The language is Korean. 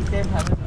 이때 밥을